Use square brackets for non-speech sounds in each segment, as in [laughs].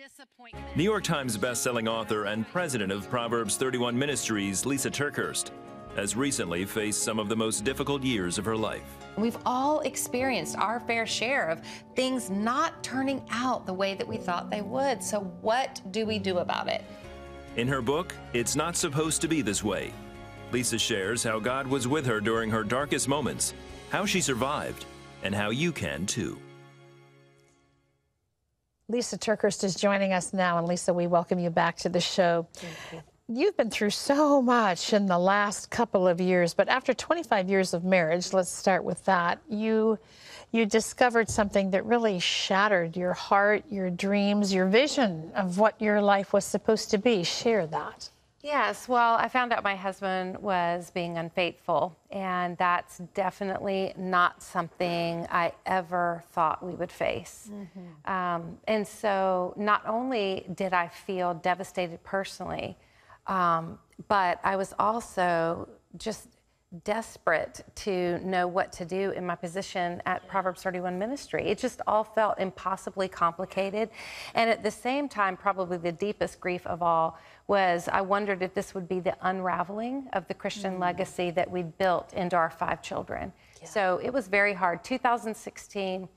disappointment. New York Times bestselling author and president of Proverbs 31 Ministries, Lysa TerKeurst, has recently faced some of the most difficult years of her life. We've all experienced our fair share of things not turning out the way that we thought they would. So, what do we do about it? In her book, It's Not Supposed to Be This Way, Lysa shares how God was with her during her darkest moments, how she survived, and how you can too. Lysa TerKeurst is joining us now. And Lysa, we welcome you back to the show. You. have been through so much in the last couple of years, but after 25 years of marriage, let's start with that. You you discovered something that really shattered your heart, your dreams, your vision of what your life was supposed to be. Share that. Yes, well, I found out my husband was being unfaithful, and that's definitely not something I ever thought we would face. Mm-hmm. Um, and so, not only did I feel devastated personally, um, but I was also just desperate to know what to do in my position at Proverbs 31 ministry. It just all felt impossibly complicated. And at the same time, probably the deepest grief of all was I wondered if this would be the unraveling of the Christian mm. legacy that we'd built into our five children. Yeah. So it was very hard. 2016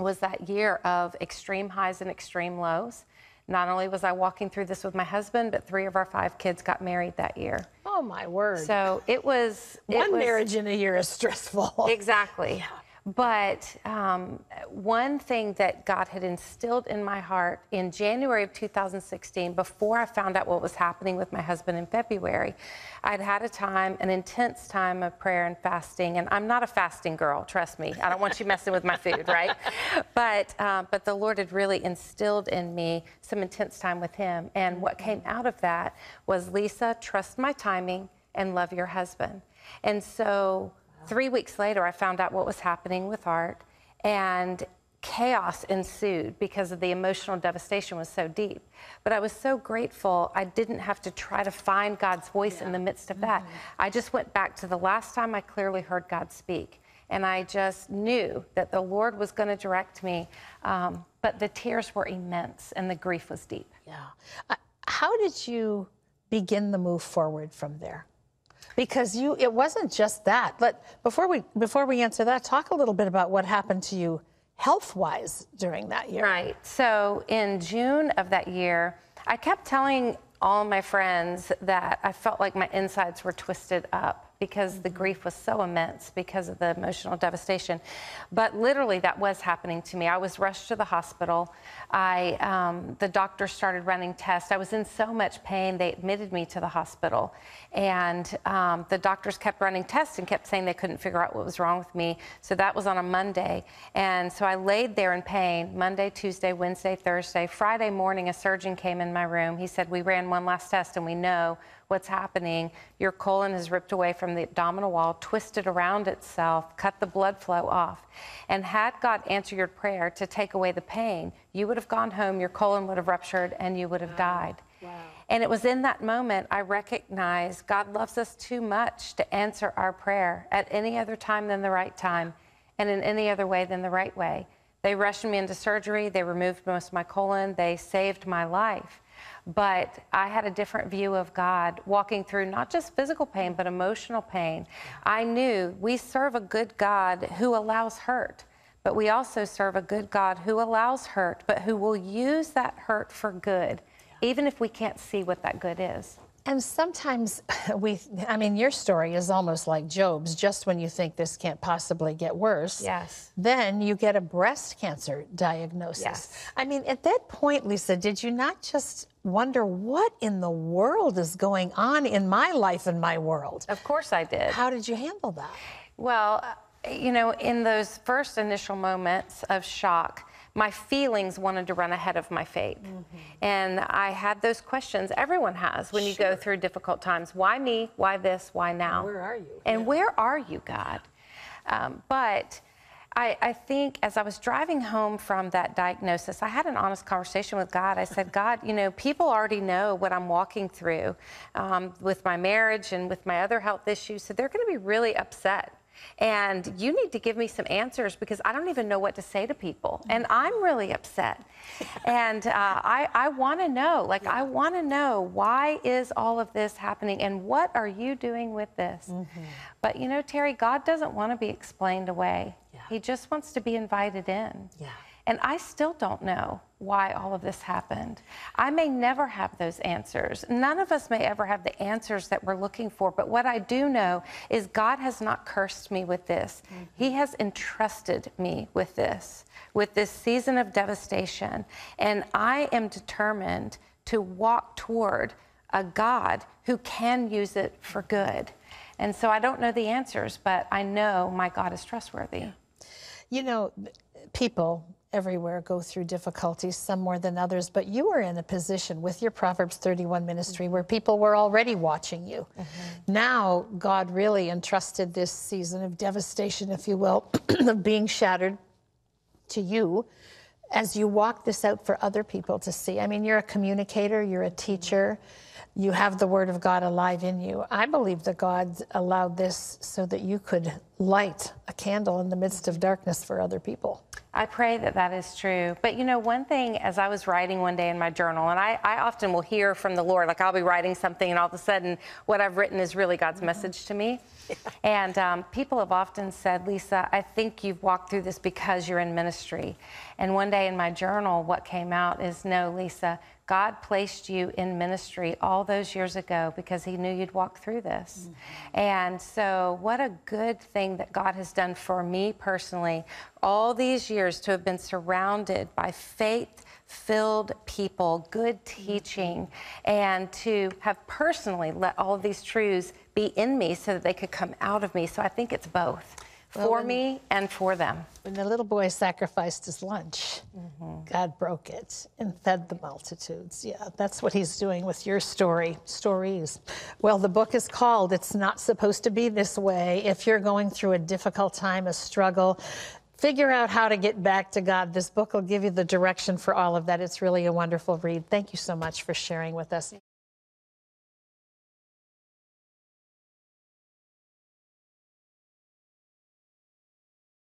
was that year of extreme highs and extreme lows. Not only was I walking through this with my husband, but three of our five kids got married that year. Oh my word! So it was it one was, marriage in a year is stressful. [laughs] Exactly. Yeah. But um, one thing that God had instilled in my heart in January of 2016, before I found out what was happening with my husband in February, I'd had a time, an intense time of prayer and fasting. And I'm not a fasting girl, trust me. I don't want you messing with my food, right? But, uh, but the Lord had really instilled in me some intense time with Him. And what came out of that was Lysa, trust my timing and love your husband. And so, Three weeks later, I found out what was happening with Art, and chaos ensued because of the emotional devastation was so deep. But I was so grateful I didn't have to try to find God's voice yeah. in the midst of that. Mm-hmm. I just went back to the last time I clearly heard God speak. And I just knew that the Lord was going to direct me. Um, but the tears were immense and the grief was deep. Yeah. Uh, how did you begin the move forward from there? Because you it wasn't just that. But before we before we answer that, talk a little bit about what happened to you health wise during that year. Right. So in June of that year, I kept telling all my friends that I felt like my insides were twisted up because mm-hmm. the grief was so immense because of the emotional devastation. But literally, that was happening to me. I was rushed to the hospital. I, um, the doctor started running tests. I was in so much pain, they admitted me to the hospital. And um, the doctors kept running tests and kept saying they couldn't figure out what was wrong with me. So that was on a Monday. And so I laid there in pain Monday, Tuesday, Wednesday, Thursday. Friday morning, a surgeon came in my room. He said, We ran one last test and we know what's happening. Your colon is ripped away from the abdominal wall, twisted around itself, cut the blood flow off. And had God answered your prayer to take away the pain, you would have gone home, your colon would have ruptured, and you would have wow. died. Wow. And it was in that moment I recognized God loves us too much to answer our prayer at any other time than the right time and in any other way than the right way. They rushed me into surgery, they removed most of my colon, they saved my life. But I had a different view of God walking through not just physical pain, but emotional pain. I knew we serve a good God who allows hurt, but we also serve a good God who allows hurt, but who will use that hurt for good, even if we can't see what that good is. And sometimes [laughs] we, I mean, your story is almost like Job's. Just when you think this can't possibly get worse, yes, then you get a breast cancer diagnosis. Yes. I mean, at that point, Lysa, did you not just wonder what in the world is going on in my life and my world? Of course, I did. How did you handle that? Well, uh, you know, in those first initial moments of shock, my feelings wanted to run ahead of my faith. Mm-hmm. And I had those questions everyone has when you go through difficult times. Why me? Why this? Why now? Where are you? And yeah. where are you, God? Um, but I, I, think as I was driving home from that diagnosis, I had an honest conversation with God. I said, [laughs] God, you know, people already know what I'm walking through um, with my marriage and with my other health issues, so they're going to be really upset And you need to give me some answers because I don't even know what to say to people. And I'm really upset. and uh, I, I want to know, like, I want to know why is all of this happening and what are you doing with this? Mm-hmm. But you know, Terry, God doesn't want to be explained away. Yeah. He just wants to be invited in. Yeah. And I still don't know why all of this happened. I may never have those answers. None of us may ever have the answers that we're looking for. But what I do know is God has not cursed me with this, mm-hmm. He has entrusted me with this, with this season of devastation. And I am determined to walk toward a God who can use it for good. And so I don't know the answers, but I know my God is trustworthy. You know, people everywhere go through difficulties, some more than others, but you were in a position with your Proverbs 31 ministry where people were already watching you. Mm-hmm. Now, God really entrusted this season of devastation, if you will, [clears throat] of being shattered to you as you walk this out for other people to see. I mean, you're a communicator, you're a teacher. You have the Word of God alive in you. I believe that God allowed this so that you could light a candle in the midst of darkness for other people. I pray that that is true. But you know, one thing as I was writing one day in my journal, and I, I often will hear from the Lord, like I'll be writing something and all of a sudden what I've written is really God's mm-hmm. message to me. [laughs] Yeah. And um, people have often said, Lysa, I think you've walked through this because you're in ministry. And one day in my journal, what came out is, no, Lysa, God placed you in ministry all those years ago because He knew you'd walk through this. Mm-hmm. And so, what a good thing that God has done for me personally, all these years to have been surrounded by faith filled people, good teaching, and to have personally let all of these truths be in me so that they could come out of me. So, I think it's both well, for when, me and for them. When the little boy sacrificed his lunch, mm-hmm. God broke it and fed the multitudes. Yeah, that's what he's doing with your story, stories. Well, the book is called It's Not Supposed to Be This Way. If you're going through a difficult time, a struggle, figure out how to get back to God. This book will give you the direction for all of that. It's really a wonderful read. Thank you so much for sharing with us.